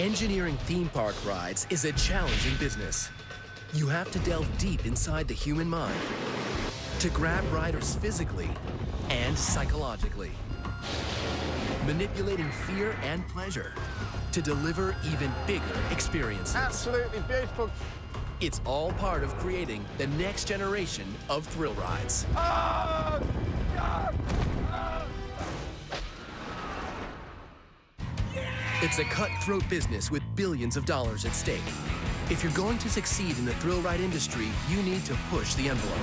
Engineering theme park rides is a challenging business. You have to delve deep inside the human mind to grab riders physically and psychologically, manipulating fear and pleasure to deliver even bigger experiences. Absolutely beautiful. It's all part of creating the next generation of thrill rides. Oh, It's a cutthroat business with billions of dollars at stake. If you're going to succeed in the thrill ride industry, you need to push the envelope.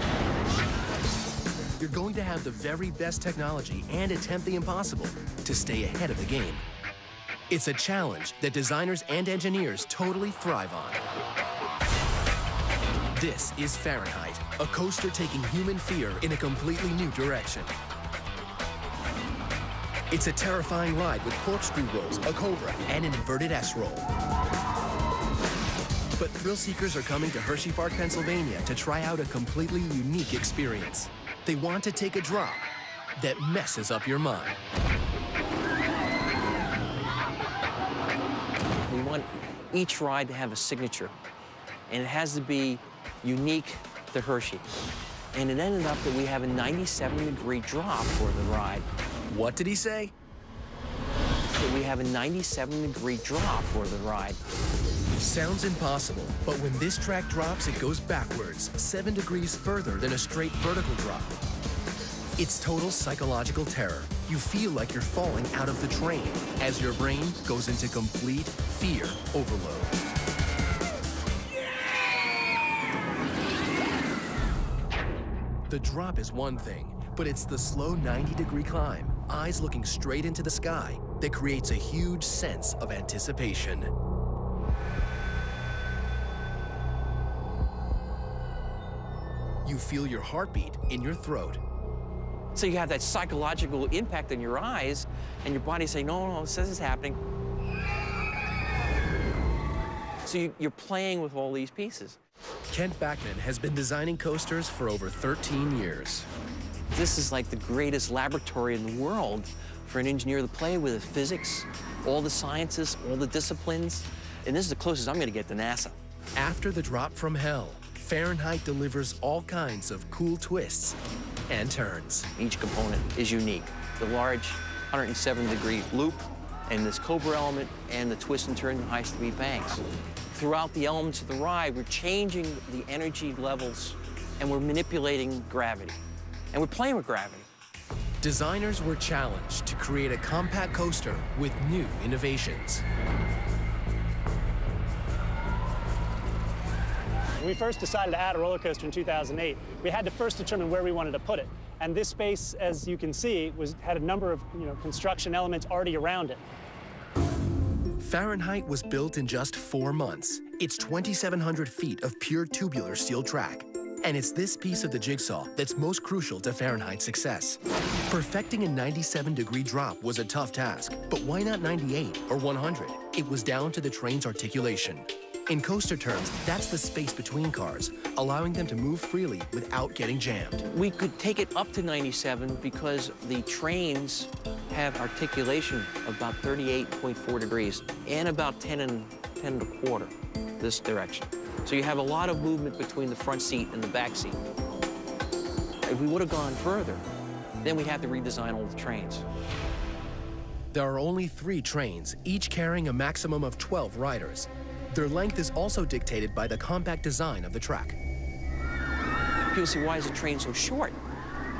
You're going to have the very best technology and attempt the impossible to stay ahead of the game. It's a challenge that designers and engineers totally thrive on. This is Fahrenheit, a coaster taking human fear in a completely new direction. It's a terrifying ride with corkscrew rolls, a cobra, and an inverted S roll. But thrill seekers are coming to Hershey Park, Pennsylvania to try out a completely unique experience. They want to take a drop that messes up your mind. We want each ride to have a signature, and it has to be unique to Hershey. And it ended up that we have a 97 degree drop for the ride. What did he say? That we have a 97 degree drop for the ride. Sounds impossible, but when this track drops, it goes backwards, seven degrees further than a straight vertical drop. It's total psychological terror. You feel like you're falling out of the train as your brain goes into complete fear overload. The drop is one thing, but it's the slow 90 degree climb, eyes looking straight into the sky, that creates a huge sense of anticipation. You feel your heartbeat in your throat. So you have that psychological impact in your eyes, and your body saying, no, no, this is happening. So you, you're playing with all these pieces. Kent Backman has been designing coasters for over 13 years. This is like the greatest laboratory in the world for an engineer to play with physics, all the sciences, all the disciplines. And this is the closest I'm going to get to NASA. After the drop from hell, Fahrenheit delivers all kinds of cool twists and turns. Each component is unique. The large 107 degree loop and this Cobra element and the twist and turn high speed banks. Throughout the elements of the ride, we're changing the energy levels and we're manipulating gravity. And we're playing with gravity. Designers were challenged to create a compact coaster with new innovations. When we first decided to add a roller coaster in 2008, we had to first determine where we wanted to put it. And this space, as you can see, was, had a number of you know, construction elements already around it. Fahrenheit was built in just four months. It's 2,700 feet of pure tubular steel track. And it's this piece of the jigsaw that's most crucial to Fahrenheit's success. Perfecting a 97 degree drop was a tough task, but why not 98 or 100? It was down to the train's articulation. In coaster terms, that's the space between cars, allowing them to move freely without getting jammed. We could take it up to 97 because the trains have articulation of about 38.4 degrees and about 10 and 10 and a quarter this direction. So you have a lot of movement between the front seat and the back seat. If we would have gone further, then we'd have to redesign all the trains. There are only three trains, each carrying a maximum of 12 riders. Their length is also dictated by the compact design of the track. People say, why is the train so short?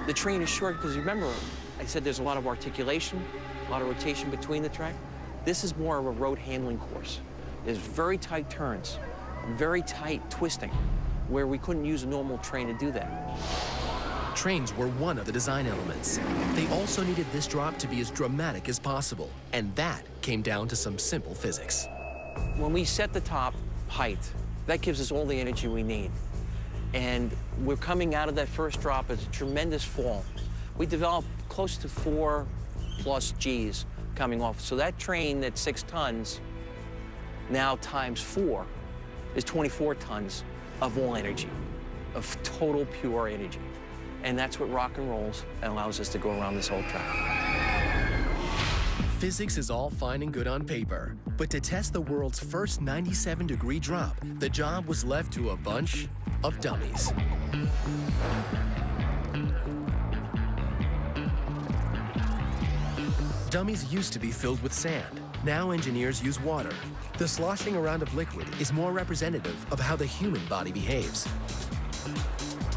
The train is short because remember, I said there's a lot of articulation, a lot of rotation between the track. This is more of a road handling course. There's very tight turns, very tight twisting, where we couldn't use a normal train to do that. Trains were one of the design elements. They also needed this drop to be as dramatic as possible, and that came down to some simple physics. When we set the top height, that gives us all the energy we need. And we're coming out of that first drop as a tremendous fall. We developed close to four plus Gs coming off. So that train that's six tons, now times four, is 24 tons of all energy, of total pure energy. And that's what rock and rolls and allows us to go around this whole track. Physics is all fine and good on paper, but to test the world's first 97 degree drop, the job was left to a bunch of dummies. Dummies used to be filled with sand. Now engineers use water. The sloshing around of liquid is more representative of how the human body behaves.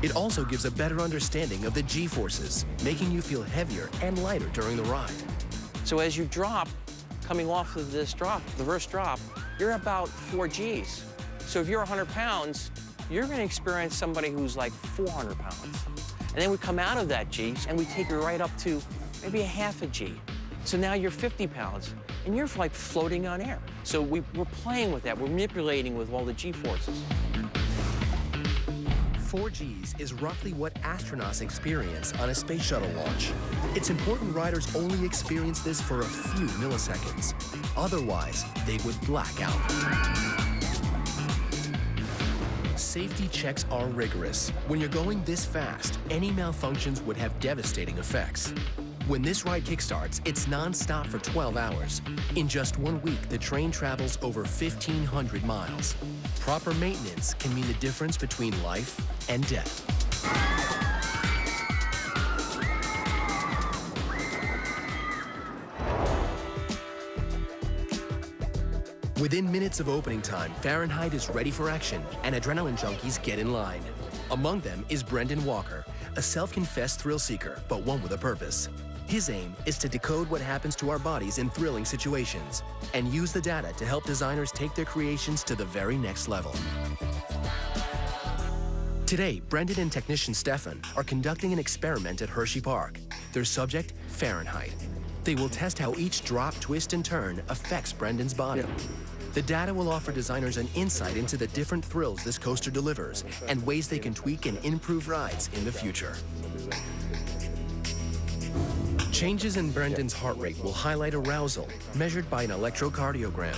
It also gives a better understanding of the G-forces, making you feel heavier and lighter during the ride. So as you drop, coming off of this drop, the first drop, you're about four Gs. So if you're 100 pounds, you're gonna experience somebody who's like 400 pounds. And then we come out of that G and we take you right up to maybe a half a G. So now you're 50 pounds and you're like floating on air. So we, we're playing with that. We're manipulating with all the G forces. 4Gs is roughly what astronauts experience on a space shuttle launch. It's important riders only experience this for a few milliseconds. Otherwise, they would black out. Safety checks are rigorous. When you're going this fast, any malfunctions would have devastating effects. When this ride kickstarts, it's non-stop for 12 hours. In just one week, the train travels over 1,500 miles. Proper maintenance can mean the difference between life and death. Within minutes of opening time, Fahrenheit is ready for action, and adrenaline junkies get in line. Among them is Brendan Walker, a self-confessed thrill seeker, but one with a purpose. His aim is to decode what happens to our bodies in thrilling situations and use the data to help designers take their creations to the very next level. Today, Brendan and technician Stefan are conducting an experiment at Hershey Park. Their subject, Fahrenheit. They will test how each drop, twist, and turn affects Brendan's body. The data will offer designers an insight into the different thrills this coaster delivers and ways they can tweak and improve rides in the future. Changes in Brendan's heart rate will highlight arousal, measured by an electrocardiogram.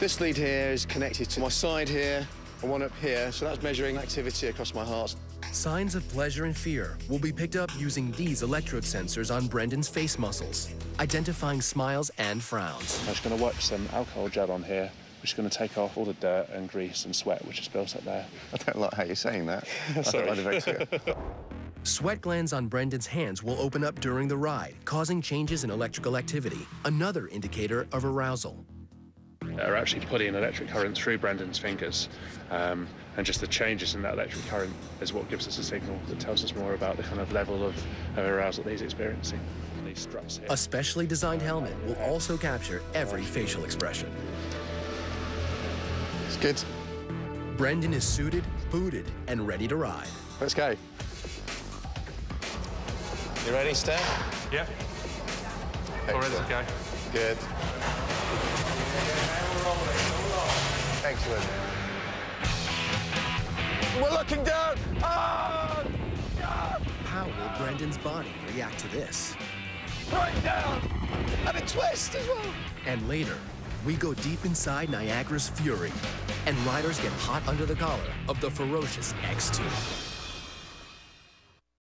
This lead here is connected to my side here, and one up here, so that's measuring activity across my heart. Signs of pleasure and fear will be picked up using these electrode sensors on Brendan's face muscles, identifying smiles and frowns. I'm just going to wipe some alcohol gel on here, which is going to take off all the dirt and grease and sweat which is built up there. I don't like how you're saying that. Sorry. Sweat glands on Brendan's hands will open up during the ride, causing changes in electrical activity, another indicator of arousal. Are actually putting electric current through Brendan's fingers, um, and just the changes in that electric current is what gives us a signal that tells us more about the kind of level of, of arousal that he's experiencing. These struts here. A specially designed helmet will also capture every facial expression. It's good. Brendan is suited, booted, and ready to ride. Let's go. You ready, Steph? Yeah. All ready to go. Good. Thanks, Excellent. We're looking down. Ah! Ah! How will Brendan's body react to this? Right down. And a twist as well. And later, we go deep inside Niagara's fury, and riders get hot under the collar of the ferocious X2.